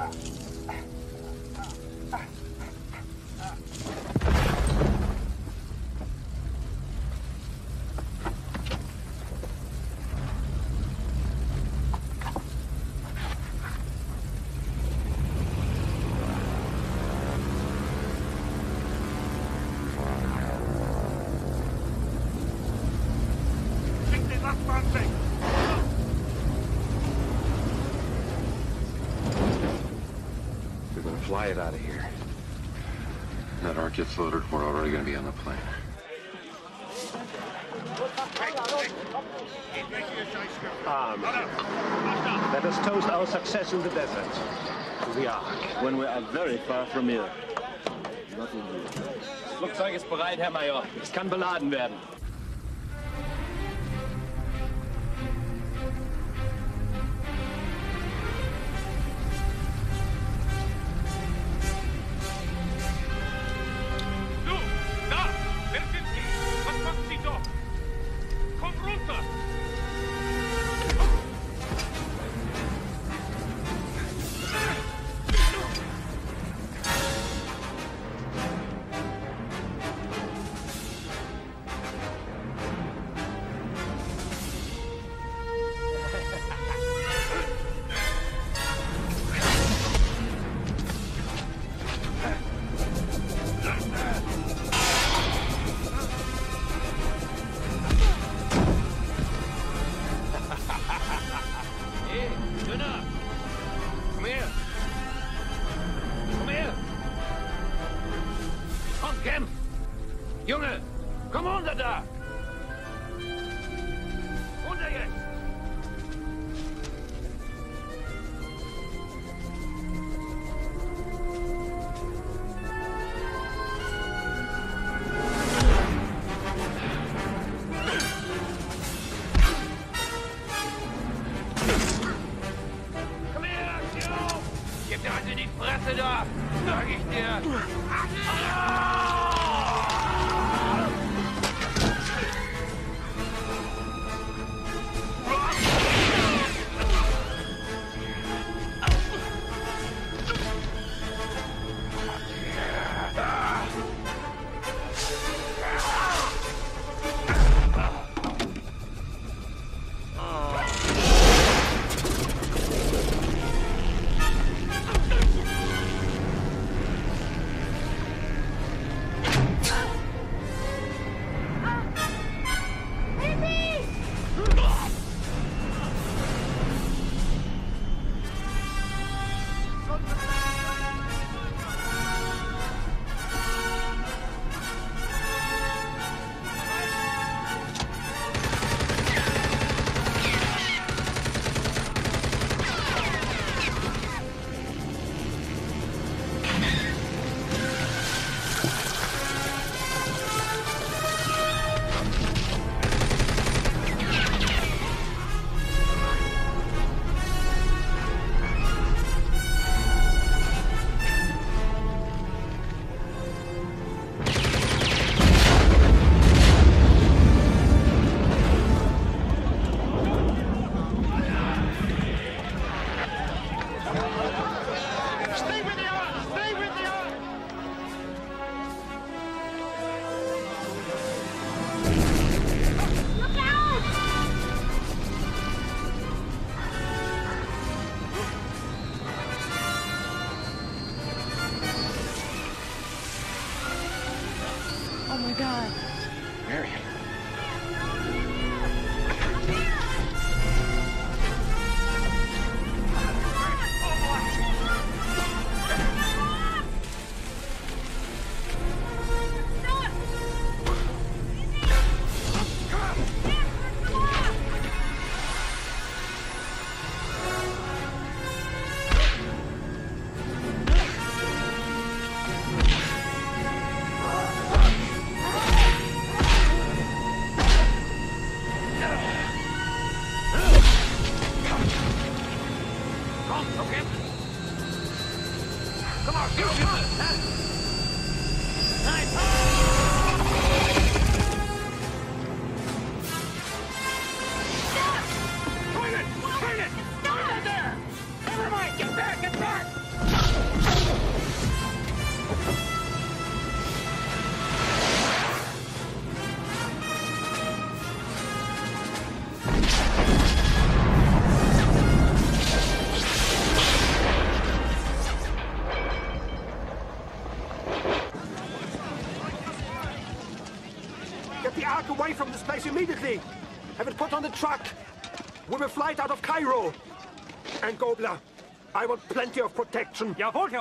That's fantastic. Fly it out of here. That Ark gets loaded, we're already gonna be on the plane. Um, let us toast our success in the desert. The Ark. When we are very far from here. Flugzeug ist bereit, Herr Major. Es kann beladen werden. Kämpf! Junge, god. Marion. Get the Ark away from this place immediately. Have it put on the truck. We will fly it out of Cairo. And Gobler, I want plenty of protection. Jawohl, Herr.